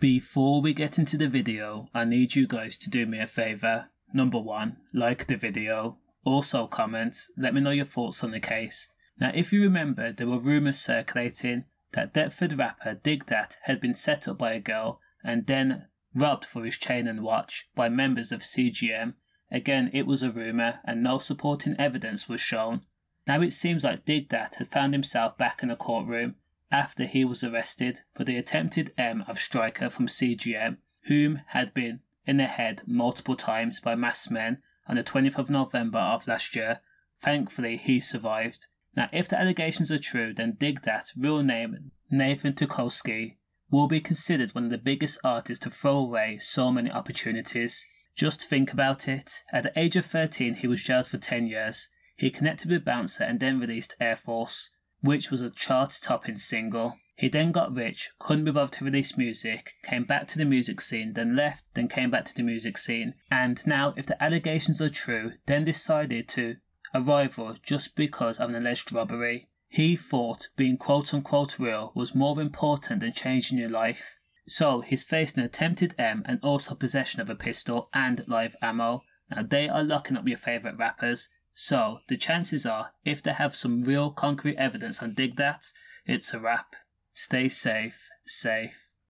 Before we get into the video, I need you guys to do me a favour. Number one, like the video. Also comment, let me know your thoughts on the case. Now if you remember, there were rumours circulating that Deptford rapper Dig Dat had been set up by a girl and then robbed for his chain and watch by members of CGM. Again, it was a rumour and no supporting evidence was shown. Now it seems like Dig Dat had found himself back in a courtroom after he was arrested for the attempted M of Striker from CGM, whom had been in the head multiple times by masked men on the 20th of November of last year. Thankfully, he survived. Now, if the allegations are true, then Dig Dat, real name Nathan Tukolsky, will be considered one of the biggest artists to throw away so many opportunities. Just think about it. At the age of 13, he was jailed for 10 years. He connected with Bouncer and then released Air Force, which was a chart topping single. He then got rich, couldn't be bothered to release music, came back to the music scene, then left, then came back to the music scene, and now, if the allegations are true, then decided to a rival just because of an alleged robbery. He thought being quote unquote real was more important than changing your life. So he's faced an attempted M and also possession of a pistol and live ammo. Now they are locking up your favourite rappers, so the chances are, if they have some real concrete evidence on Dig Dat, it's a wrap. Stay safe, safe.